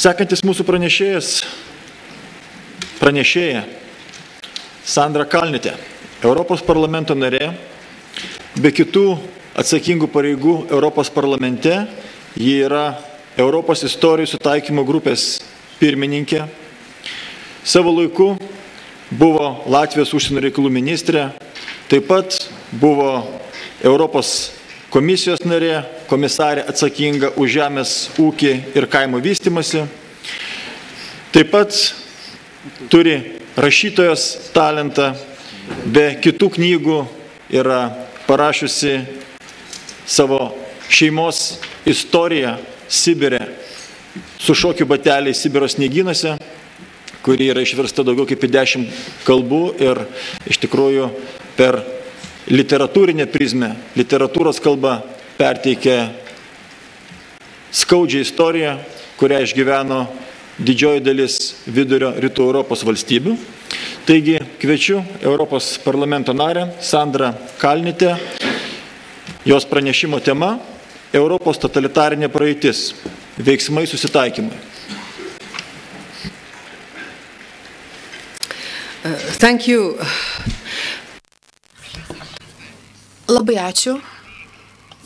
Sekantis mūsų pranešėjas, pranešėja Sandra Kalnitė, Europos parlamento narė, be kitų atsakingų pareigų Europos parlamente, ji yra Europos istorijų sutaikymo grupės pirmininkė. Savo laiku buvo Latvijos užsienio reikalų ministrė, taip pat buvo Europos komisijos narė, komisarė atsakinga už žemės ūkį ir kaimo vystimasi. Taip pat turi rašytojos talentą, be kitų knygų yra parašiusi savo šeimos istoriją Sibirė su šokių bateliai Sibiros snieginuose, kuri yra išversta daugiau kaip į dešimt kalbų ir iš tikrųjų per literatūrinę prizmę, literatūros kalba perteikia skaudžią istoriją, kurią išgyveno didžioji dalis vidurio rytų Europos valstybių. Taigi kviečiu Europos parlamento narę Sandrą Kalnitę. Jos pranešimo tema - Europos totalitarinė praeitis - veiksmai susitaikymai. Thank you. Labai ačiū,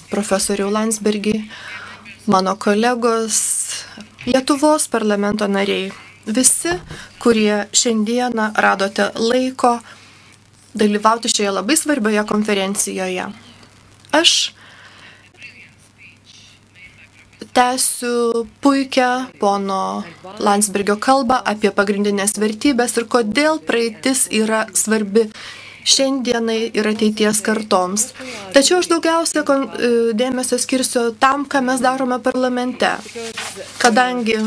profesoriau Landsbergi, mano kolegos, Lietuvos parlamento nariai, visi, kurie šiandieną radote laiko dalyvauti šioje labai svarbioje konferencijoje. Aš tęsiu puikią pono Landsbergio kalbą apie pagrindinės vertybės ir kodėl praeitis yra svarbi šiandienai ir ateities kartoms. Tačiau aš daugiausia dėmesio skirsiu tam, ką mes darome parlamente, kadangi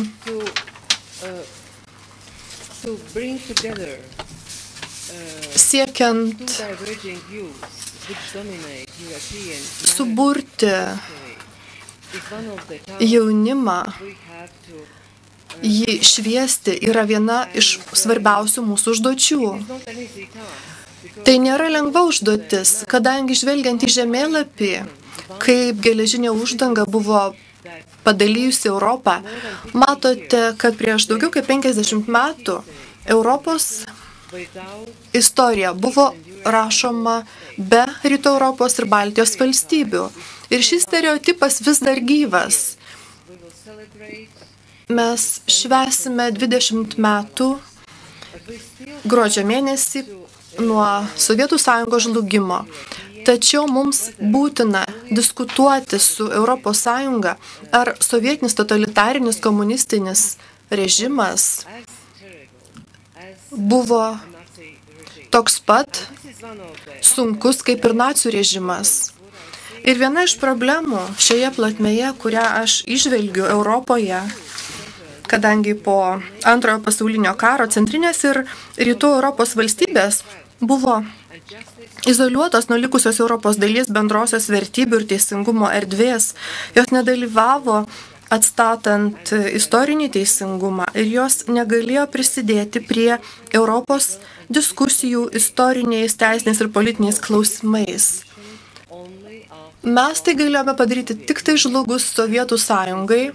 siekiant suburti jaunimą, jį šviesti yra viena iš svarbiausių mūsų užduočių. Tai nėra lengva užduotis, kadangi žvelgiant į žemėlapį, kaip geležinė uždanga buvo padalyjusi Europą, matote, kad prieš daugiau kaip 50 metų Europos istorija buvo rašoma be Rytų Europos ir Baltijos valstybių. Ir šis stereotipas vis dar gyvas. Mes švesime 20 metų gruodžio mėnesį nuo Sovietų sąjungos žlugimo. Tačiau mums būtina diskutuoti su Sąjunga, ar sovietinis totalitarinis komunistinis režimas buvo toks pat sunkus kaip ir nacijų režimas. Ir viena iš problemų šioje platmėje, kurią aš išvelgiu Europoje, kadangi po antrojo pasaulinio karo centrinės ir rytų Europos valstybės buvo izoliuotos nuo likusios Europos dalies bendrosios vertybių ir teisingumo erdvės, jos nedalyvavo atstatant istorinį teisingumą ir jos negalėjo prisidėti prie Europos diskusijų istoriniais, teisiniais ir politiniais klausimais. Mes tai galėjome padaryti tik tai žlugus Sovietų sąjungai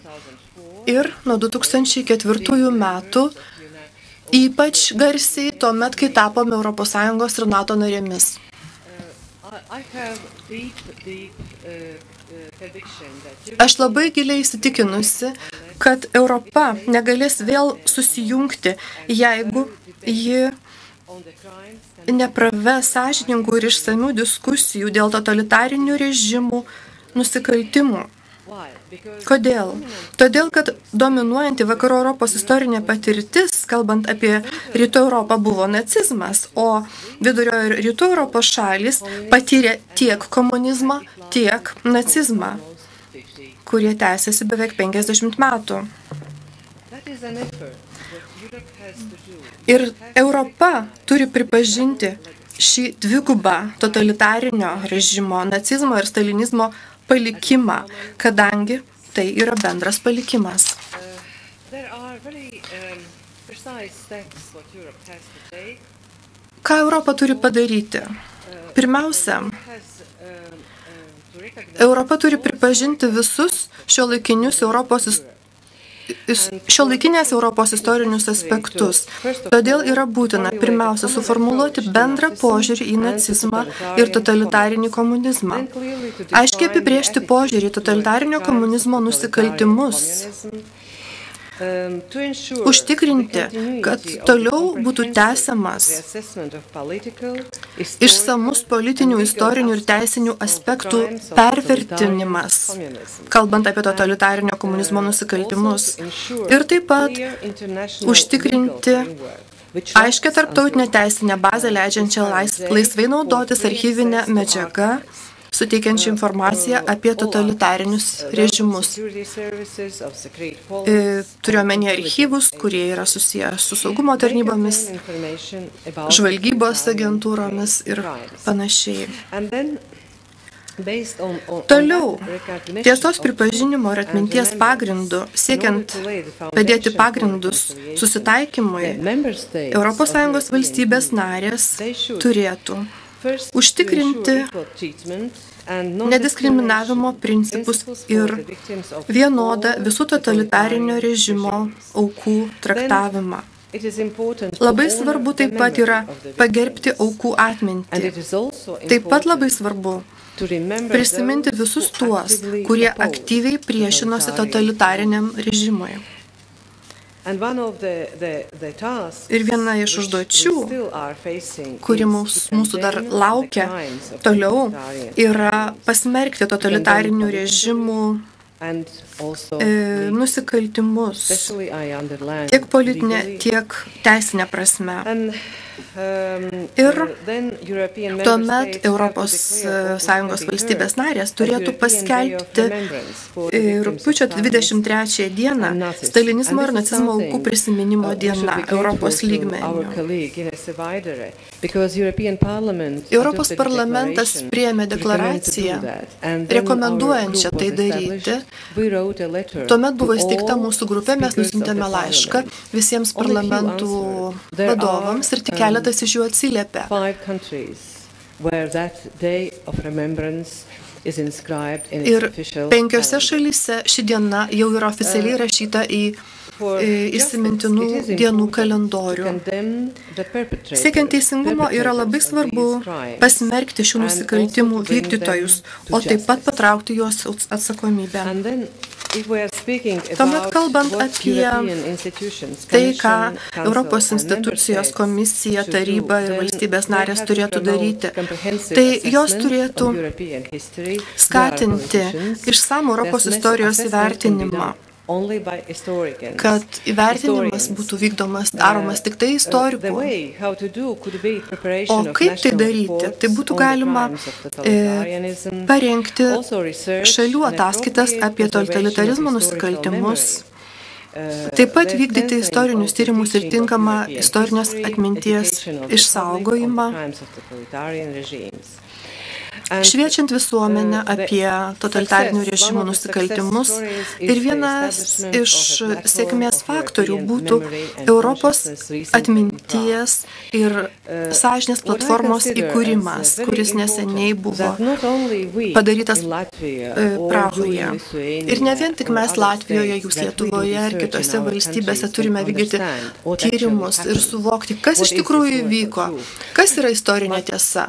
ir nuo 2004 metų ypač garsiai tuo met, kai tapome ES ir NATO narėmis. Aš labai giliai įsitikinusi, kad Europa negalės vėl susijungti, jeigu ji nepraves sąžiningų ir išsamių diskusijų dėl totalitarinių režimų nusikaltimų. Kodėl? Todėl, kad dominuojanti vakarų Europos istorinė patirtis, kalbant apie rytų Europą, buvo nacizmas, o vidurio ir rytų Europos šalis patyrė tiek komunizmą, tiek nacizmą, kurie tęsiasi beveik 50 metų. Ir Europa turi pripažinti šį dvigubą totalitarinio režimo, nacizmo ir stalinizmo palikimą, kadangi tai yra bendras palikimas. Ką Europa turi padaryti? Pirmiausia, Europa turi pripažinti visus šio laikinius Europos šio laikinės Europos istorinius aspektus. Todėl yra būtina pirmiausia suformuluoti bendrą požiūrį į nacizmą ir totalitarinį komunizmą. Aiškiai apibriežti požiūrį totalitarinio komunizmo nusikaltimus užtikrinti, kad toliau būtų tęsiamas išsamus politinių, istorinių ir teisinių aspektų pervertinimas, kalbant apie totalitarinio komunizmo nusikaltimus. Ir taip pat užtikrinti aiškia tarptautinė teisinė bazė leidžiančią laisvai naudotis archyvinę medžiagą suteikiančią informaciją apie totalitarinius režimus. E, turiuomenį archyvus, kurie yra susiję su saugumo tarnybomis, žvalgybos agentūromis ir panašiai. Toliau, tiesos pripažinimo ir atminties pagrindų, siekiant padėti pagrindus susitaikymui, ES valstybės narės turėtų užtikrinti nediskriminavimo principus ir vienodą visų totalitarinio režimo aukų traktavimą. Labai svarbu taip pat yra pagerbti aukų atmintį. Taip pat labai svarbu prisiminti visus tuos, kurie aktyviai priešinosi totalitariniam režimui. Ir viena iš užduočių, kuri mūsų, mūsų dar laukia toliau, yra pasmerkti totalitarinių režimų e, nusikaltimus tiek politinė, tiek teisinė prasme. Ir tuomet Europos Sąjungos valstybės narės turėtų paskelbti rūpiučio 23 dieną stalinizmo ir nacizmo aukų prisiminimo diena Europos lygmenių. Europos parlamentas priėmė deklaraciją, rekomenduojančią tai daryti. Tuomet buvo įsteigta mūsų grupė, mes nusintėme laišką visiems parlamentų vadovams ir tik keletas iš jų atsiliepia. Ir penkiose šalyse ši diena jau yra oficialiai rašyta į įsimintinų dienų kalendorių. Siekiant teisingumo yra labai svarbu pasmerkti šių nusikaltimų vykdytojus, o taip pat patraukti juos atsakomybę. Tuomet kalbant apie tai, ką Europos institucijos komisija, taryba ir valstybės narės turėtų daryti, tai jos turėtų skatinti išsamų Europos istorijos įvertinimą kad įvertinimas būtų vykdomas, daromas tik tai istorikų. O kaip tai daryti? Tai būtų galima e, parengti šalių ataskaitas apie totalitarizmo nusikaltimus. Taip pat vykdyti istorinius tyrimus ir tinkamą istorinės atminties išsaugojimą šviečiant visuomenę apie totalitarinių režimų nusikaltimus. Ir vienas iš sėkmės faktorių būtų Europos atminties ir sąžinės platformos įkūrimas, kuris neseniai buvo padarytas Prahoje. Ir ne vien tik mes Latvijoje, jūs Lietuvoje ir kitose valstybėse turime vykdyti tyrimus ir suvokti, kas iš tikrųjų vyko, kas yra istorinė tiesa.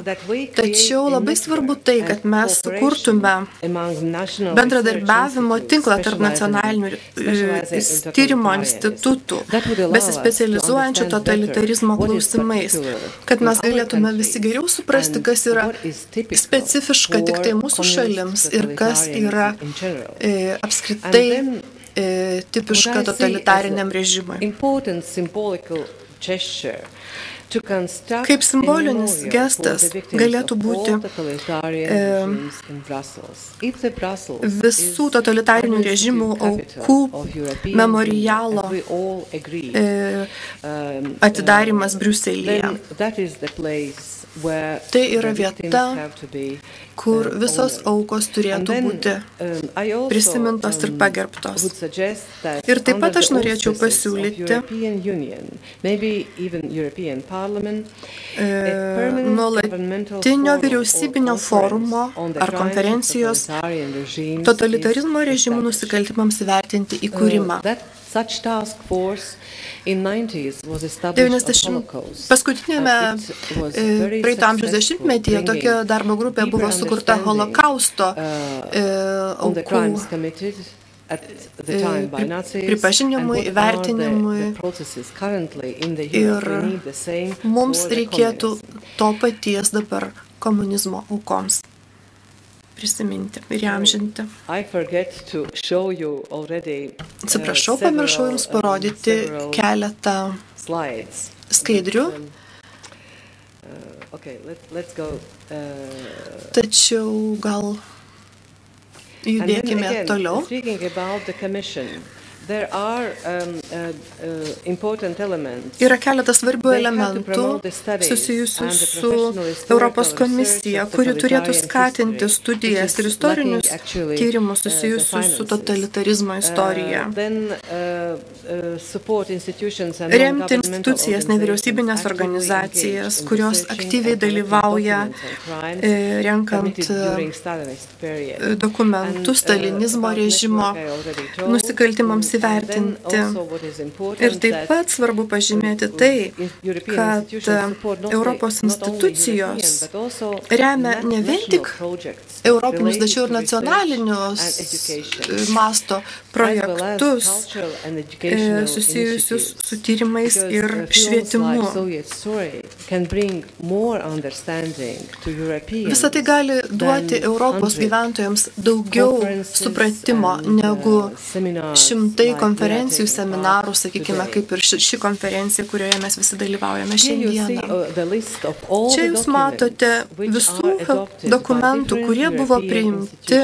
Tačiau labai svarbu svarbu tai, kad mes sukurtume bendradarbiavimo tinklą tarp nacionalinių e, tyrimo institutų, besispecializuojančių totalitarizmo klausimais, kad mes galėtume visi geriau suprasti, kas yra specifiška tik tai mūsų šalims ir kas yra e, apskritai e, tipiška totalitariniam režimui. Kaip simbolinis gestas galėtų būti e, visų totalitarinių režimų aukų memorialo e, atidarimas Briuselėje. Tai yra vieta, kur visos aukos turėtų būti um, prisimintos ir pagerbtos. Ir taip pat aš norėčiau pasiūlyti e, nuolatinio vyriausybinio forumo ar konferencijos totalitarizmo režimų nusikaltimams vertinti įkūrimą. 90, paskutinėme e, praeito amžiaus dešimtmetyje tokia darbo grupė buvo sukurta holokausto e, aukų pripažinimui, vertinimui. ir mums reikėtų to paties dabar komunizmo aukoms prisiminti ir įamžinti. Atsiprašau, pamiršau Jums parodyti keletą skaidrių. Tačiau gal judėkime toliau. Um, uh, uh, Yra keletas svarbių elementų susijusių su Europos komisija, kuri turėtų skatinti studijas ir istorinius tyrimus susijusius su totalitarizmo istorija. Remti institucijas, nevyriausybinės organizacijas, kurios aktyviai dalyvauja e, renkant e, dokumentus stalinizmo režimo nusikaltimams įvertinti. Ir taip pat svarbu pažymėti tai, kad Europos institucijos remia ne vien tik europinius, tačiau ir nacionalinius masto projektus e, susijusius su tyrimais ir švietimu. Visą tai gali duoti Europos gyventojams daugiau supratimo negu šimtai šimtai konferencijų, seminarų, sakykime, kaip ir ši, ši konferencija, kurioje mes visi dalyvaujame šiandieną. Čia jūs matote visų dokumentų, kurie buvo priimti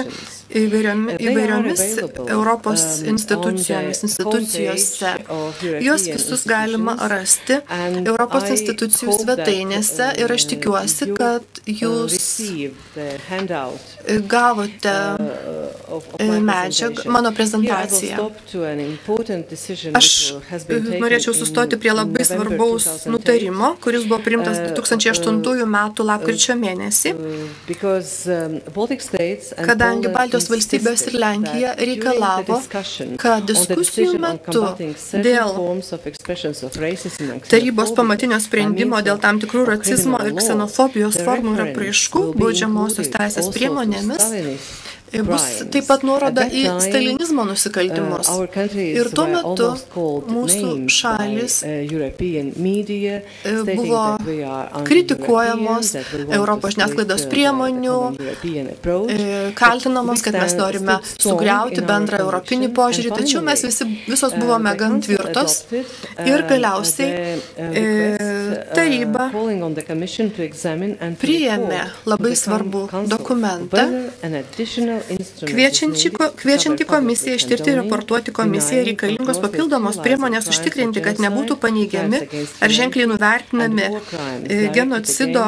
įvairiomis, įvairiomis Europos institucijomis, institucijose. Juos visus galima rasti Europos institucijų svetainėse ir aš tikiuosi, kad jūs gavote medžiagą, mano prezentaciją. Aš norėčiau sustoti prie labai svarbaus nutarimo, kuris buvo priimtas 2008 metų lapkričio mėnesį, kadangi Baltijos Baltijos valstybės ir Lenkija reikalavo, kad diskusijų metu dėl tarybos pamatinio sprendimo dėl tam tikrų racizmo ir ksenofobijos formų ir apraiškų baudžiamosios teisės priemonėmis bus taip pat nuoroda į stalinizmo nusikaltimus. Ir tuo metu mūsų šalis buvo kritikuojamos Europos žiniasklaidos priemonių, kaltinamos, kad mes norime sugriauti bendrą europinį požiūrį, tačiau mes visi, visos buvome gan tvirtos. ir galiausiai taryba priėmė labai svarbų dokumentą kviečianti komisiją ištirti ir raportuoti komisiją reikalingos papildomos priemonės užtikrinti, kad nebūtų paneigiami ar ženkliai nuvertinami e, genocido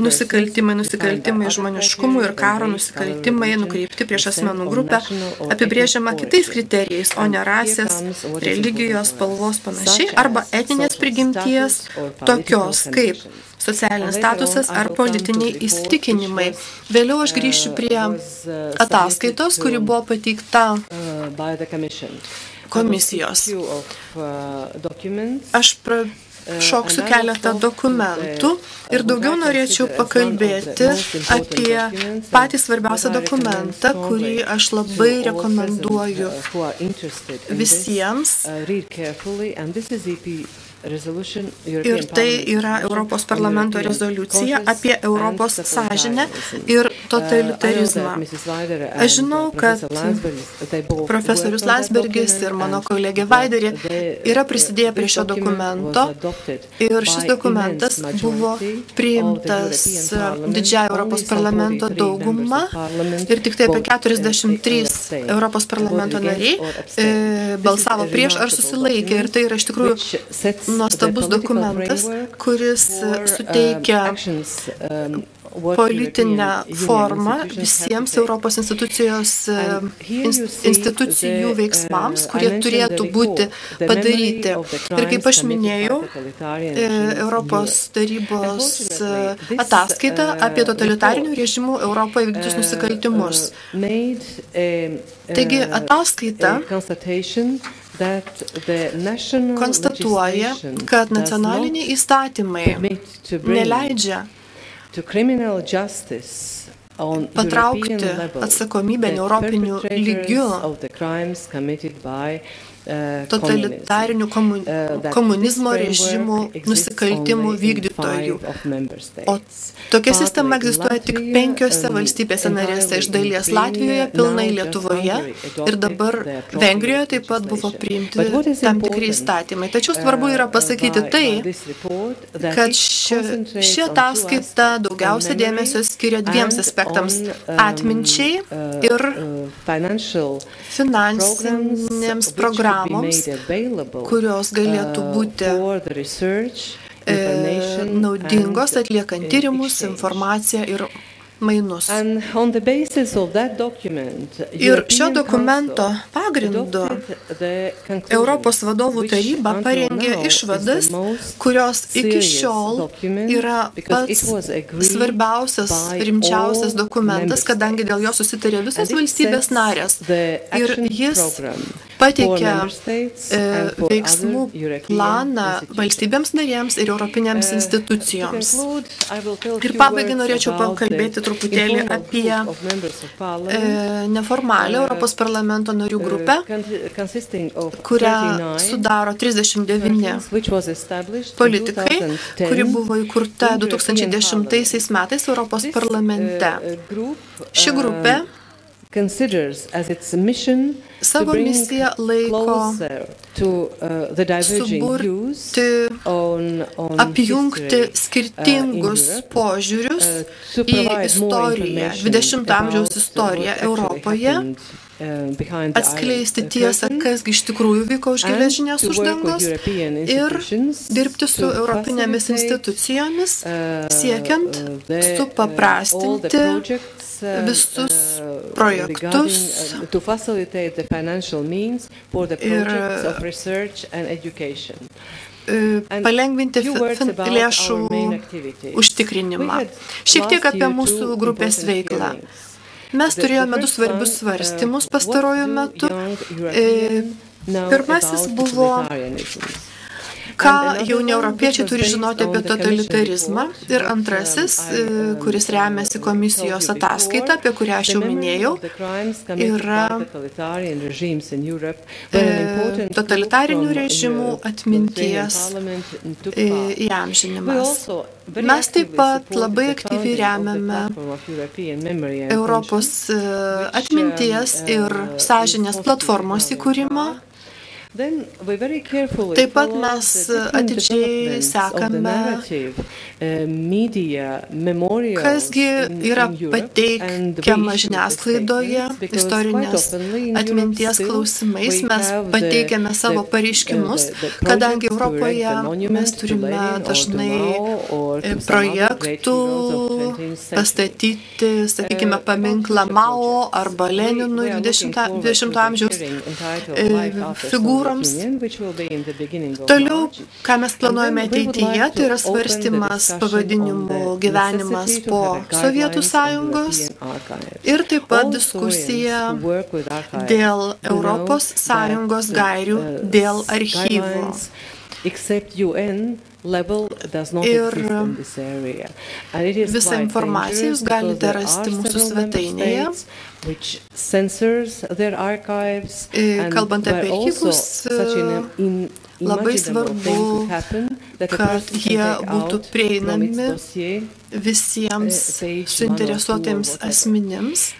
nusikaltimai, nusikaltimai žmoniškumui ir karo nusikaltimai nukreipti prieš asmenų grupę, apibrėžiama kitais kriterijais, o ne rasės, religijos, spalvos panašiai, arba etinės prigimties, tokios kaip socialinis statusas ar politiniai įsitikinimai. Vėliau aš grįšiu prie ataskaitos, kuri buvo pateikta komisijos. Aš pra, šoksiu keletą dokumentų ir daugiau norėčiau pakalbėti apie patį svarbiausią dokumentą, kurį aš labai rekomenduoju visiems. Ir tai yra Europos parlamento rezoliucija apie Europos sąžinę ir totalitarizmą. Aš žinau, kad profesorius Landsbergis ir mano kolegė Vaiderė yra prisidėję prie šio dokumento. ir šis dokumentas buvo priimtas didžiąją Europos parlamento daugumą ir tik tai apie 43 Europos parlamento nariai e, balsavo prieš ar susilaikė. Ir tai yra iš tikrųjų nuostabus dokumentas, kuris suteikia politinę formą visiems Europos institucijos, institucijų veiksmams, kurie turėtų būti padaryti. Ir kaip aš minėjau, e, Europos tarybos ataskaita apie totalitarinių režimų Europoje vykdytus nusikaltimus. Taigi ataskaita konstatuoja, kad nacionaliniai įstatymai neleidžia patraukti atsakomybę europinių lygių totalitarinių komun, komunizmo režimų nusikaltimų vykdytojų. O tokia sistema egzistuoja tik penkiose valstybėse narėse iš dalies Latvijoje, pilnai Lietuvoje. Ir dabar Vengrijoje taip pat buvo priimti tam tikri įstatymai. Tačiau svarbu yra pasakyti tai, kad ši, ataskaita daugiausia dėmesio skiria dviems aspektams - atminčiai ir finansinėms programoms programoms, kurios galėtų uh, būti e, naudingos atliekant tyrimus, informaciją ir mainus. Ir šio dokumento pagrindu Europos vadovų taryba parengė išvadas, kurios iki šiol yra pats svarbiausias, rimčiausias dokumentas, kadangi dėl jo susitarė visas valstybės narės. Ir jis pateikia e, veiksmų planą valstybėms narėms ir europinėms institucijoms. Ir pabaigai norėčiau pakalbėti truputėlį apie e, neformalią Europos parlamento narių grupę, kurią sudaro 39 politikai, kuri buvo įkurta 2010 metais Europos parlamente. Ši grupė savo misiją laiko suburti, apjungti skirtingus požiūrius į istoriją, 20 amžiaus istoriją Europoje, atskleisti tiesą, kas iš tikrųjų vyko už geležinės uždangos ir dirbti su europinėmis institucijomis, siekiant supaprastinti visus projektus ir palengvinti lėšų užtikrinimą. Šiek tiek apie mūsų grupės veiklą. Mes turėjome du svarbius svarstymus pastarojų metu. Pirmasis buvo ką jauni europiečiai turi žinoti apie totalitarizmą. Ir antrasis, e, kuris remiasi komisijos ataskaita, apie kurią aš jau minėjau, yra e, totalitarinių režimų atminties e, įamžinimas. Mes taip pat labai aktyviai remiame Europos atminties ir sąžinės platformos įkūrimą Taip pat mes atidžiai sekame, kasgi yra pateikiama žiniasklaidoje istorinės atminties klausimais. Mes pateikiame savo pareiškimus, kadangi Europoje mes turime dažnai e, projektų pastatyti, sakykime, paminklą Mao arba Leninui 20, 20 amžiaus figūrų kultūroms. Toliau, ką mes planuojame ateityje, tai yra svarstymas pavadinimu gyvenimas po Sovietų sąjungos ir taip pat diskusija dėl Europos sąjungos gairių dėl archyvų. Ir visą informaciją jūs galite rasti mūsų svetainėje. Kalbant apie archyvus, labai svarbu, kad jie būtų prieinami visiems suinteresuotiems asmenims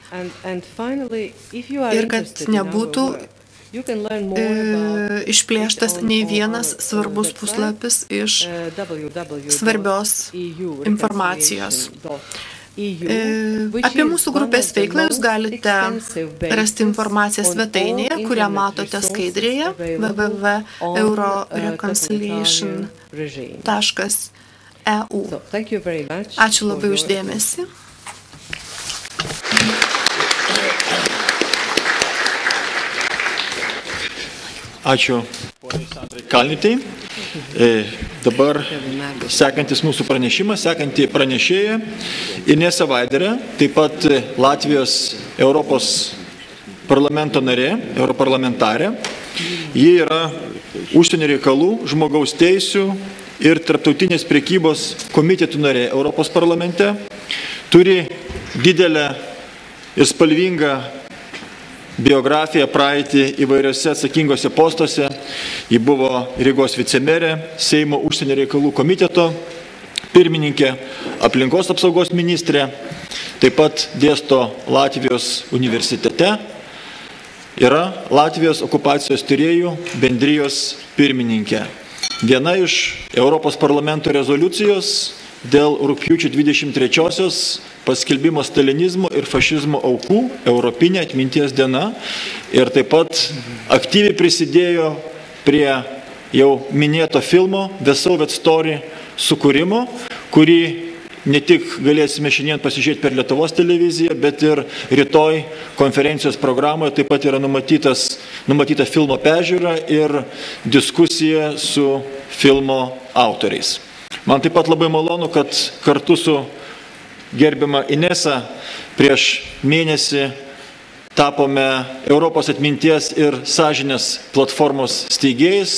ir kad nebūtų E, išplėštas nei vienas svarbus puslapis iš svarbios informacijos. E, apie mūsų grupės veiklą jūs galite rasti informaciją svetainėje, kurią matote skaidrėje www.euroreconciliation.eu. Ačiū labai uždėmesi. Ačiū Kalnitai. E, dabar sekantis mūsų pranešimas, sekanti pranešėja Inesa Vaiderė, taip pat Latvijos Europos parlamento narė, europarlamentarė. Ji yra užsienio reikalų, žmogaus teisų ir tarptautinės priekybos komitetų narė Europos parlamente. Turi didelę ir spalvingą biografiją praeitį įvairiose atsakingose postuose. Ji buvo Rygos vicemerė, Seimo užsienio reikalų komiteto pirmininkė, aplinkos apsaugos ministrė, taip pat dėsto Latvijos universitete, yra Latvijos okupacijos tyriejų bendrijos pirmininkė. Viena iš Europos parlamento rezoliucijos dėl rūpjūčio 23-osios paskelbimo stalinizmo ir fašizmo aukų Europinė atminties diena ir taip pat aktyviai prisidėjo prie jau minėto filmo The Soviet Story sukūrimo, kurį ne tik galėsime šiandien pasižiūrėti per Lietuvos televiziją, bet ir rytoj konferencijos programoje taip pat yra numatyta filmo pežiūra ir diskusija su filmo autoriais. Man taip pat labai malonu, kad kartu su gerbima Inesa prieš mėnesį tapome Europos atminties ir sąžinės platformos steigėjais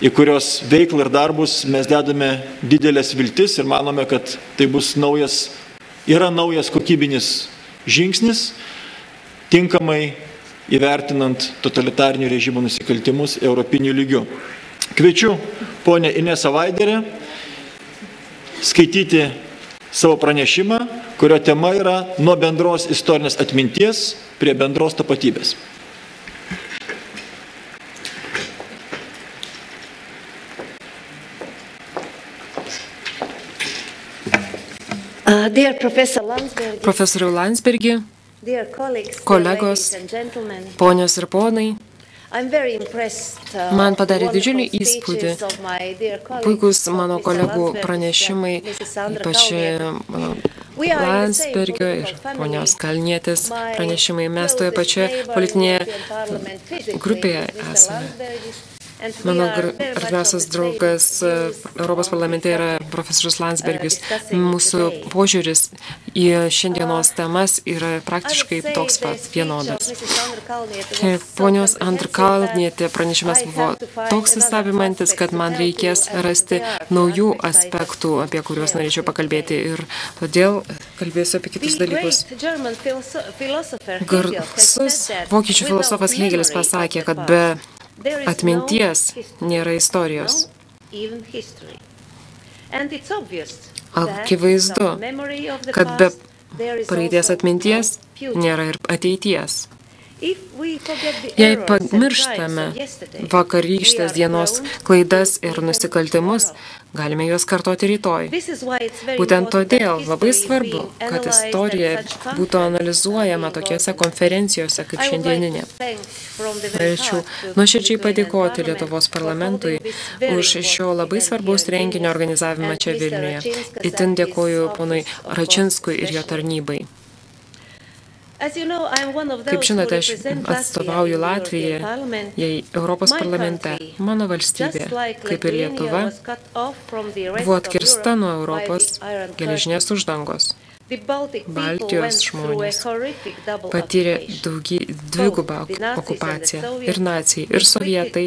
į kurios veiklą ir darbus mes dedame didelės viltis ir manome, kad tai bus naujas, yra naujas kokybinis žingsnis, tinkamai įvertinant totalitarnių režimų nusikaltimus europinių lygių. Kviečiu ponę Inesą Vaiderę skaityti savo pranešimą, kurio tema yra nuo bendros istorinės atminties prie bendros tapatybės. Profesoriau Landsbergi, kolegos, ponios ir ponai, uh, Man padarė didžiulį įspūdį puikus mano kolegų pranešimai, ypač Landsbergio ir ponios Kalnietės pranešimai. Mes toje pačioje politinėje grupėje esame. Mano artimiausias draugas e, Europos parlamente yra profesorius Landsbergis. Mūsų požiūris į šiandienos temas yra praktiškai toks pat vienodas. Ponios Andrkalnietė pranešimas buvo toks įsavimantis, kad man reikės rasti naujų aspektų, apie kuriuos norėčiau pakalbėti ir todėl kalbėsiu apie kitus dalykus. Garsus vokiečių filosofas Hegelis pasakė, kad be Atminties nėra istorijos. Akivaizdu, kad be praeities atminties nėra ir ateities. Jei pamirštame vakarykštės dienos klaidas ir nusikaltimus, galime juos kartoti rytoj. Būtent todėl labai svarbu, kad istorija būtų analizuojama tokiuose konferencijose kaip šiandieninė. Norėčiau nuoširdžiai padėkoti Lietuvos parlamentui už šio labai svarbaus renginio organizavimą čia Vilniuje. Itin dėkoju ponui Račinskui ir jo tarnybai. Kaip žinote, aš atstovauju Latviją, jei Europos parlamente mano valstybė, kaip ir Lietuva, buvo atkirsta nuo Europos geležinės uždangos. Baltijos žmonės patyrė daugį dvigubą okupaciją ir nacijai, ir sovietai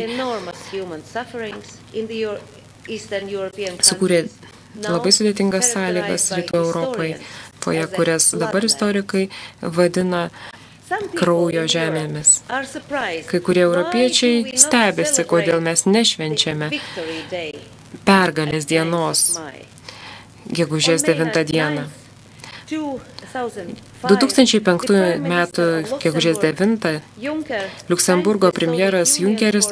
sukūrė labai sudėtingas sąlygas rytų Europai, Europoje, kurias dabar istorikai vadina kraujo žemėmis. Kai kurie europiečiai stebėsi, kodėl mes nešvenčiame pergalės dienos, gegužės 9 dieną. 2005 metų gegužės 9 Luksemburgo premjeras Junkeris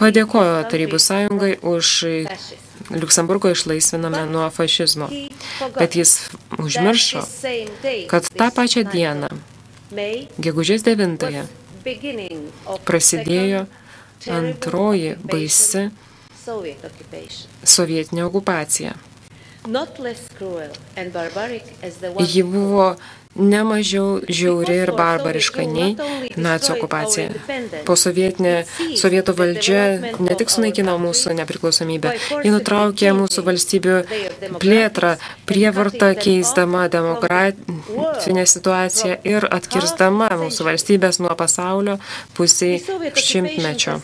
padėkojo Tarybų sąjungai už Liuksemburgo išlaisviname nuo fašizmo, bet jis užmiršo, kad tą pačią dieną, gegužės 9 prasidėjo antroji baisi sovietinė okupacija. Ji buvo nemažiau žiauri ir barbariška nei nacių okupacija. Po sovietinė, sovietų valdžia ne tik sunaikino mūsų nepriklausomybę, ji nutraukė mūsų valstybių plėtrą, prievartą keisdama demokratinę situaciją ir atkirsdama mūsų valstybės nuo pasaulio pusiai šimtmečio.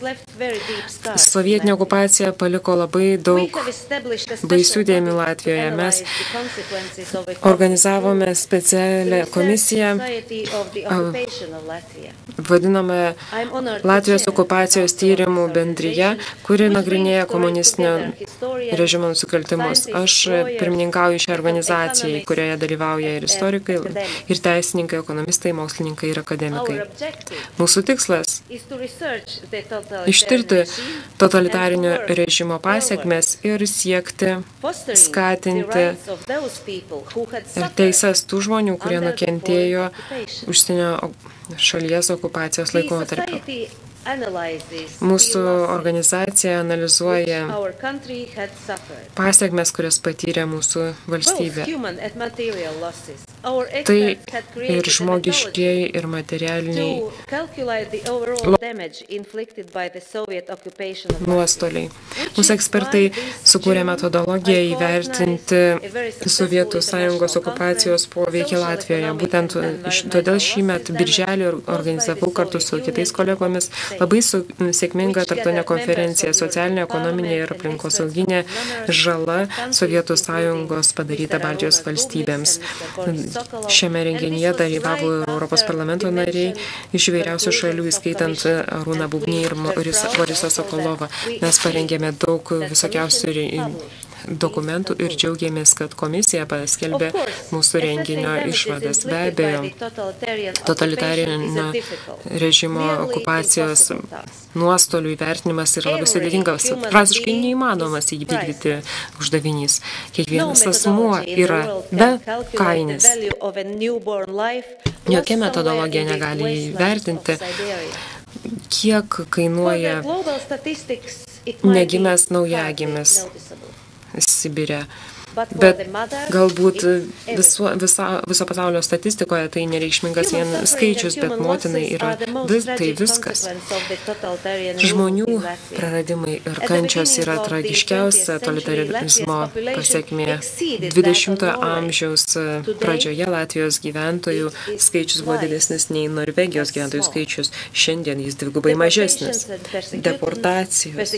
Sovietinė okupacija paliko labai daug baisių dėmių Latvijoje. Mes organizavome specialią komisiją, vadiname Latvijos okupacijos tyrimų bendryje, kuri nagrinėja komunistinio režimo nusikaltimus. Aš pirmininkauju šią organizaciją, kurioje dalyvauja ir istorikai, ir teisininkai, ekonomistai, mokslininkai ir akademikai. Mūsų tikslas - ištirti totalitarinio režimo pasiekmes ir siekti skatinti ir teisės tų žmonių, kurie nukentėjo užsienio šalies okupacijos laikotarpiu. Mūsų organizacija analizuoja pasiekmes, kurias patyrė mūsų valstybė. Tai ir žmogiškieji, ir materialiniai nuostoliai. Mūsų ekspertai sukūrė metodologiją įvertinti Sovietų sąjungos okupacijos poveikį Latvijoje. Būtent todėl šį metą birželį organizavau kartu su kitais kolegomis Labai su, sėkminga tarptautinė konferencija socialinė, ekonominė ir aplinkosauginė žala Sovietų sąjungos padaryta Baltijos valstybėms. Šiame renginyje dalyvavo Europos parlamento nariai iš įvairiausių šalių, įskaitant Arūną Bubnį ir Borisą Sokolovą. Mes parengėme daug visokiausių dokumentų ir džiaugiamės, kad komisija paskelbė mūsų renginio išvadas. Be abejo, totalitarinio režimo okupacijos nuostolių įvertinimas yra labai sudėtingas, praktiškai neįmanomas įvykdyti uždavinys. Kiekvienas asmuo yra be kainis. Jokia metodologija negali įvertinti, kiek kainuoja negimęs naujagimis. из Сибиря. Bet galbūt viso, visa, viso pasaulio statistikoje tai nereikšmingas vien skaičius, bet motinai yra vis, tai viskas. Žmonių praradimai ir kančios yra tragiškiausia totalitarizmo pasiekmė. 20-ojo amžiaus pradžioje Latvijos gyventojų skaičius buvo didesnis nei Norvegijos gyventojų skaičius. Šiandien jis dvigubai mažesnis. Deportacijos,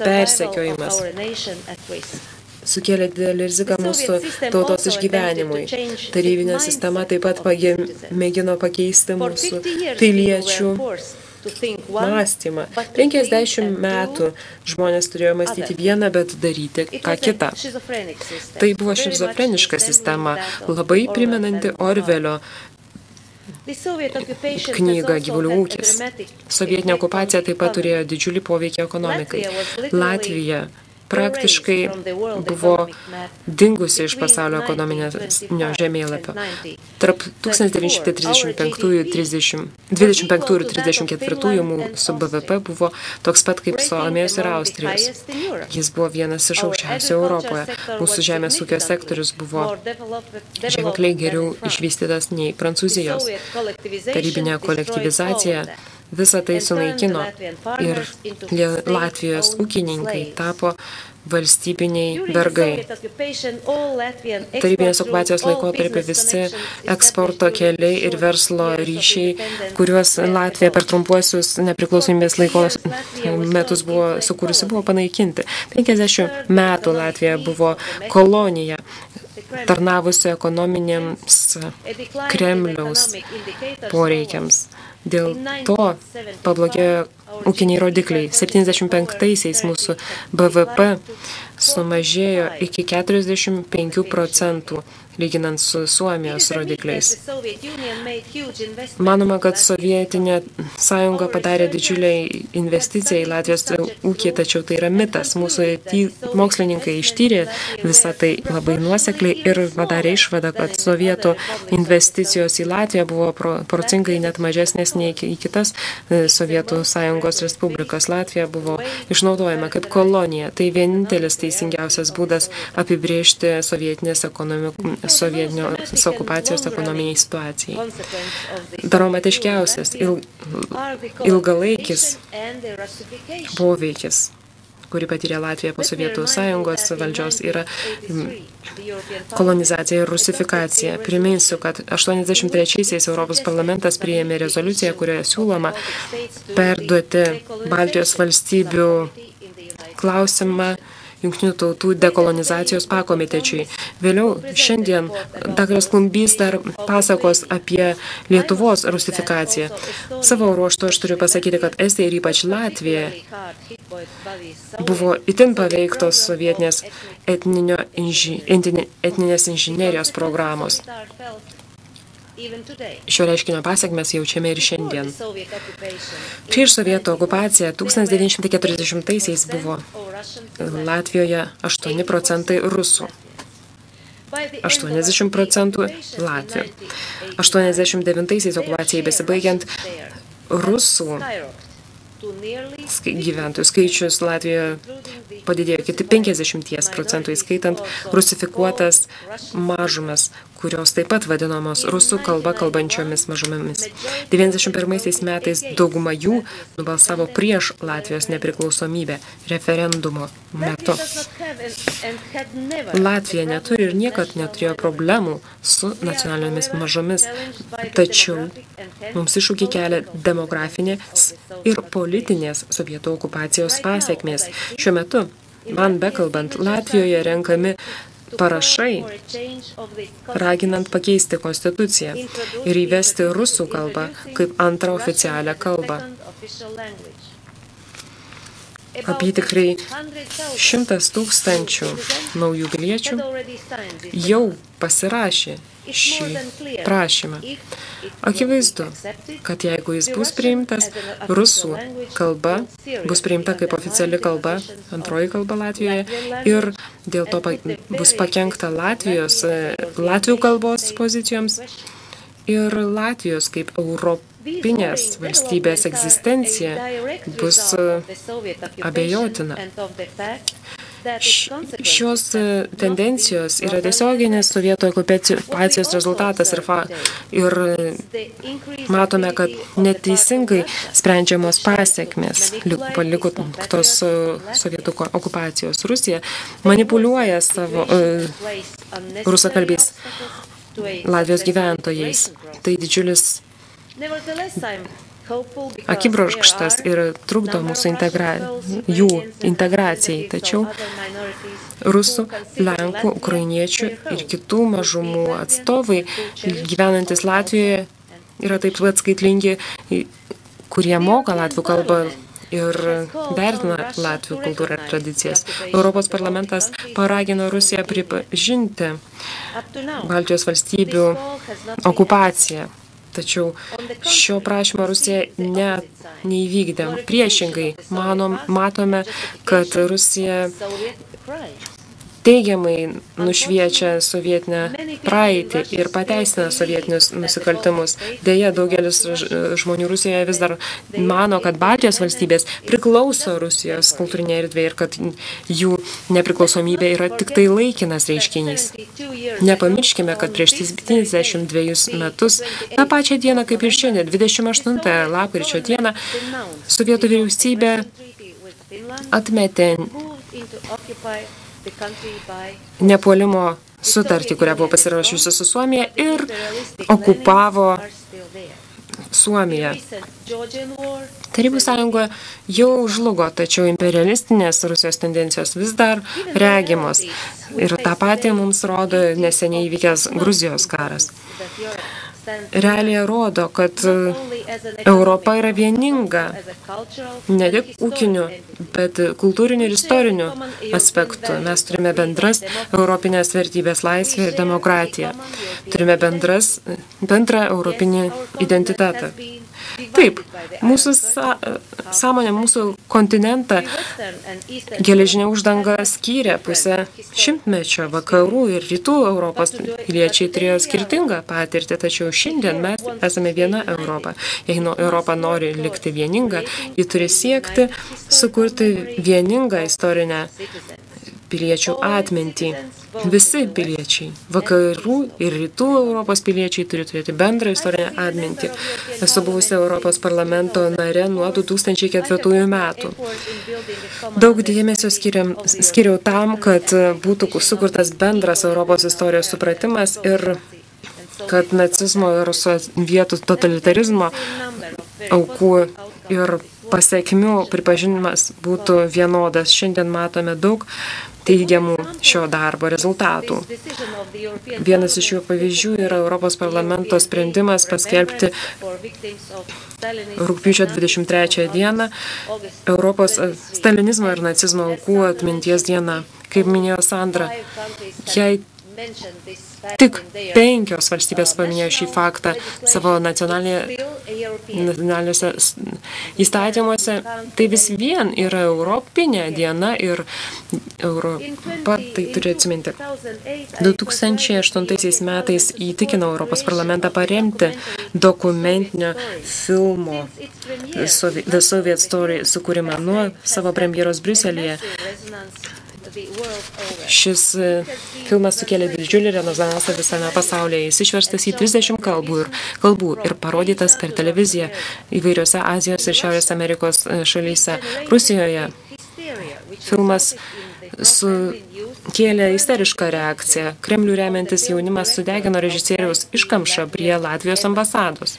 persekiojimas sukėlė didelį riziką mūsų tautos išgyvenimui. Tarybinė sistema taip pat pagė, mėgino pakeisti mūsų piliečių mąstymą. 50 metų žmonės turėjo mąstyti vieną, bet daryti ką kitą. Tai buvo šizofreniška sistema, labai primenanti Orvelio knygą Gyvulių ūkis. Sovietinė okupacija taip pat turėjo didžiulį poveikį ekonomikai. Latvija praktiškai buvo dingusi iš pasaulio ekonominio žemėlapio. Tarp 1935-25 ir 34 mūsų BVP buvo toks pat kaip Suomijos ir Austrijos. Jis buvo vienas iš aukščiausių Europoje. Mūsų žemės ūkio sektorius buvo ženkliai geriau išvystytas nei Prancūzijos. Tarybinė kolektyvizacija Visą tai sunaikino ir Latvijos ūkininkai tapo valstybiniai vergai. Tarybinės okupacijos laikotarpį visi eksporto keliai ir verslo ryšiai, kuriuos Latvija per trumpuosius nepriklausomybės laikos metus buvo sukūrusi, buvo panaikinti. 50 metų Latvija buvo kolonija tarnavusi ekonominėms Kremliaus poreikiams. Dėl to pablogėjo ūkiniai rodikliai. 75-aisiais mūsų BVP sumažėjo iki 45 procentų lyginant su Suomijos rodikliais. Manoma, kad Sovietinė sąjunga padarė didžiulę investiciją į Latvijos ūkį, tačiau tai yra mitas. Mūsų mokslininkai ištyrė visą tai labai nuosekliai ir padarė išvadą, kad sovietų investicijos į Latviją buvo procengai net mažesnės nei į kitas e, Sovietų sąjungos Respublikos Latvija buvo išnaudojama kaip kolonija. Tai vienintelis teisingiausias būdas apibriežti sovietinės sovietinės okupacijos ekonominiai situacijai. Dramatiškiausias il, ilgalaikis poveikis kurį patyrė Latvija po Sovietų sąjungos valdžios, yra kolonizacija ir rusifikacija. Priminsiu, kad 83-aisiais Europos parlamentas priėmė rezoliuciją, kurioje siūloma perduoti Baltijos valstybių klausimą Junktinių tautų dekolonizacijos pakomitečiui. Vėliau šiandien dr. Klumbys dar pasakos apie Lietuvos rusifikaciją. Savo ruoštų aš turiu pasakyti, kad Estija ir ypač Latvija buvo itin paveiktos sovietinės etninės inžinerijos programos. Šio reiškinio pasiekmes jaučiame ir šiandien. Prieš sovietų okupaciją 1940-aisiais buvo Latvijoje 8 procentai rusų. 80 procentų Latvių. 89-aisiais okupacijai besibaigiant rusų gyventojų skaičius Latvijoje padidėjo iki 50 procentų, įskaitant rusifikuotas mažumas, kurios taip pat vadinamos rusų kalba kalbančiomis mažumomis. 91 metais dauguma jų nubalsavo prieš Latvijos nepriklausomybę referendumo metu. Latvija neturi ir niekad neturėjo problemų su nacionalinėmis mažomis, tačiau mums iššūkį kelia demografinės ir politinės sovietų okupacijos pasiekmės. Šiuo metu, man bekalbant, Latvijoje renkami parašai, raginant pakeisti konstituciją ir įvesti rusų kalbą kaip antrą oficialią kalbą. Apytikrai šimtas tūkstančių naujų piliečių jau pasirašė šį prašymą. Akivaizdu, kad jeigu jis bus priimtas, rusų kalba bus priimta kaip oficiali kalba, antroji kalba Latvijoje, ir dėl to bus pakengta Latvijos, Latvių kalbos pozicijoms ir Latvijos kaip europinės valstybės egzistencija bus abejotina. Šios e, tendencijos yra tiesioginės sovietų okupacijos rezultatas ir, fa, ir e, matome, kad neteisingai sprendžiamos pasiekmes paliktos e, sovietų okupacijos. Rusija manipuliuoja savo rusakalbiais Latvijos gyventojais. Tai didžiulis akibrokštas ir trukdo mūsų integra jų integracijai. Tačiau rusų, lenkų, ukrainiečių ir kitų mažumų atstovai gyvenantis Latvijoje yra taip pat skaitlingi, kurie moka latvių kalbą ir vertina Latvių kultūrą ir tradicijas. Europos parlamentas paragino Rusiją pripažinti Baltijos valstybių okupaciją. Tačiau šio prašymo Rusija ne, neįvykdė. Priešingai, manom, matome, kad Rusija teigiamai nušviečia sovietinę praeitį ir pateisina sovietinius nusikaltimus. Deja, daugelis žmonių Rusijoje vis dar mano, kad Baltijos valstybės priklauso Rusijos kultūrinė erdvė ir kad jų nepriklausomybė yra tik tai laikinas reiškinys. Nepamirškime, kad prieš 72 metus, tą pačią dieną kaip ir šiandien, 28 lapkričio dieną, sovietų vyriausybė atmetė nepuolimo sutartį, kurią buvo pasirašysi su Suomija ir okupavo Suomiją. Tarybų sąjungoje jau žlugo, tačiau imperialistinės Rusijos tendencijos vis dar regimos. Ir tą patį mums rodo neseniai įvykęs Gruzijos karas realija rodo, kad Europa yra vieninga ne tik ūkiniu, bet kultūriniu ir istoriniu aspektu. Mes turime bendras europinės vertybės laisvę ir demokratiją. Turime bendras, bendrą europinį identitetą. Taip, mūsų sąmonė, mūsų kontinentą geležinė uždanga skyrė pusę šimtmečio. Vakarų ir rytų Europos piliečiai turėjo skirtingą patirtį, tačiau šiandien mes esame viena Europa. Jei Europa nori likti vieninga, ji turi siekti sukurti vieningą istorinę piliečių atmintį. Visi piliečiai, vakarų ir rytų Europos piliečiai turi turėti bendrą istorinę atmintį. Esu buvusi Europos parlamento nare nuo 2004 metų. Daug dėmesio skiriam, skiriau tam, kad būtų sukurtas bendras Europos istorijos supratimas ir kad nacizmo ir vietų totalitarizmo aukų ir pasiekmių pripažinimas būtų vienodas. Šiandien matome daug teigiamų šio darbo rezultatų. Vienas iš jų pavyzdžių yra Europos parlamento sprendimas paskelbti rūpiučio 23 dieną Europos stalinizmo ir nacizmo aukų atminties diena. Kaip minėjo Sandra, jei Tik penkios valstybės paminėjo šį faktą savo nacionaliniuose įstatymuose. Tai vis vien yra Europinė diena ir Europa tai turi atsiminti. 2008 metais įtikino Europos parlamentą paremti dokumentinio filmo The Soviet Story sukūrimą nuo savo premjeros Briuselėje. Šis e, filmas sukėlė didžiulį renesansą visame pasaulyje. Jis išverstas į 30 kalbų ir, kalbų ir parodytas per televiziją įvairiose Azijos ir Šiaurės Amerikos e, šalyse. Rusijoje filmas sukėlė isterišką reakciją. Kremlių remiantis jaunimas sudegino režisieriaus iškamšą prie Latvijos ambasados.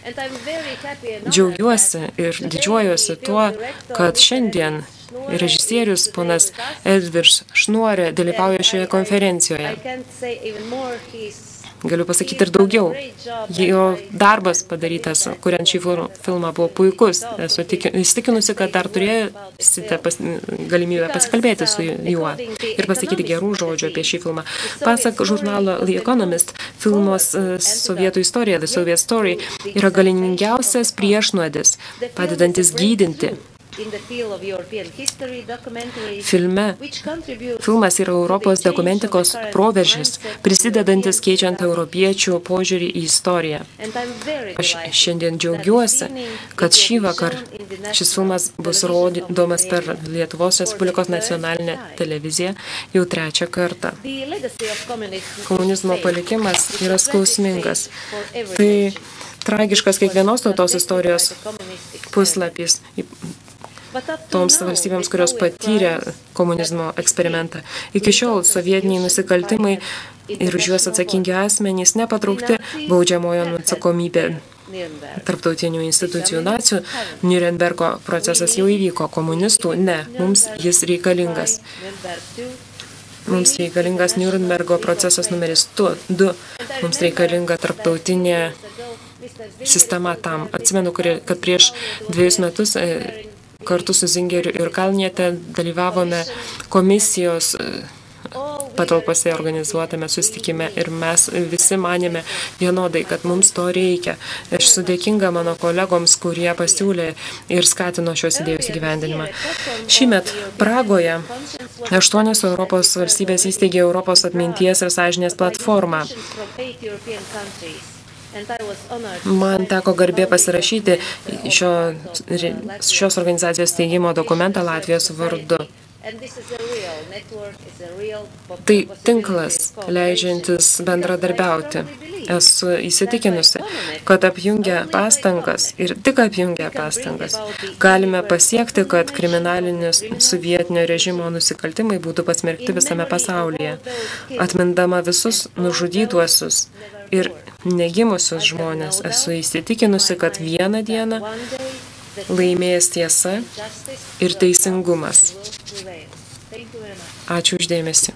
Džiaugiuosi ir didžiuojuosi tuo, kad šiandien režisierius ponas Edvirs Šnuorė dalyvauja šioje konferencijoje. Galiu pasakyti ir daugiau. Jo darbas padarytas, kuriant šį filmą, buvo puikus. Esu įstikinusi, kad dar turėsite pas, galimybę pasikalbėti su juo ir pasakyti gerų žodžių apie šį filmą. Pasak žurnalo The Economist, filmos e, Sovietų istorija, The Soviet Story, yra galingiausias priešnuodis, padedantis gydinti Filme filmas yra Europos dokumentikos proveržis, prisidedantis keičiant europiečių požiūrį į istoriją. Aš šiandien džiaugiuosi, kad šį vakar šis filmas bus rodomas per Lietuvos Respublikos nacionalinę televiziją jau trečią kartą. Komunizmo palikimas yra skausmingas. Tai tragiškas kiekvienos tautos istorijos puslapis toms valstybėms, kurios patyrė komunizmo eksperimentą. Iki šiol sovietiniai nusikaltimai ir už juos atsakingi asmenys nepatraukti baudžiamojo atsakomybė. Tarptautinių institucijų nacijų Nürnbergo procesas jau įvyko, komunistų ne, mums jis reikalingas. Mums reikalingas Nürnbergo procesas numeris 2. Mums reikalinga tarptautinė sistema tam. Atsimenu, kad prieš dviejus metus e, kartu su Zingeriu ir Kalniete dalyvavome komisijos e, patalpose organizuotame sustikime ir mes visi manėme vienodai, kad mums to reikia. Aš sudėkinga mano kolegoms, kurie pasiūlė ir skatino šios idėjos gyvendinimą. Šimet Pragoje aštuonios Europos valstybės įsteigė Europos atminties ir sąžinės platformą. Man teko garbė pasirašyti šio, šios organizacijos steigimo dokumentą Latvijos vardu. Tai tinklas, leidžiantis bendradarbiauti. Esu įsitikinusi, kad apjungia pastangas ir tik apjungia pastangas galime pasiekti, kad kriminalinis sovietinio režimo nusikaltimai būtų pasmerkti visame pasaulyje, atmindama visus nužudytuosius ir negimusius žmonės. Esu įsitikinusi, kad vieną dieną laimės tiesa ir teisingumas. Ačiū uždėmesi.